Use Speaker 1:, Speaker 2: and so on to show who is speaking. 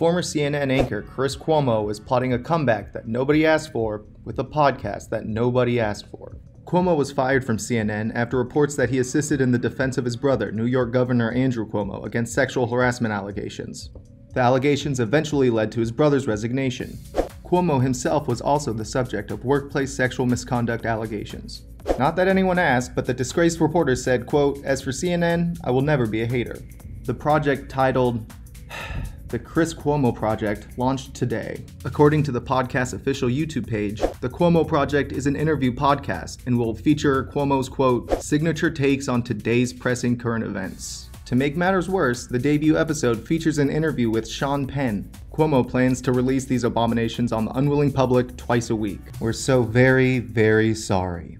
Speaker 1: Former CNN anchor Chris Cuomo is plotting a comeback that nobody asked for with a podcast that nobody asked for. Cuomo was fired from CNN after reports that he assisted in the defense of his brother, New York Governor Andrew Cuomo, against sexual harassment allegations. The allegations eventually led to his brother's resignation. Cuomo himself was also the subject of workplace sexual misconduct allegations. Not that anyone asked, but the disgraced reporter said, quote, As for CNN, I will never be a hater. The project titled The Chris Cuomo Project launched today. According to the podcast's official YouTube page, the Cuomo Project is an interview podcast and will feature Cuomo's quote, signature takes on today's pressing current events. To make matters worse, the debut episode features an interview with Sean Penn. Cuomo plans to release these abominations on the unwilling public twice a week. We're so very, very sorry.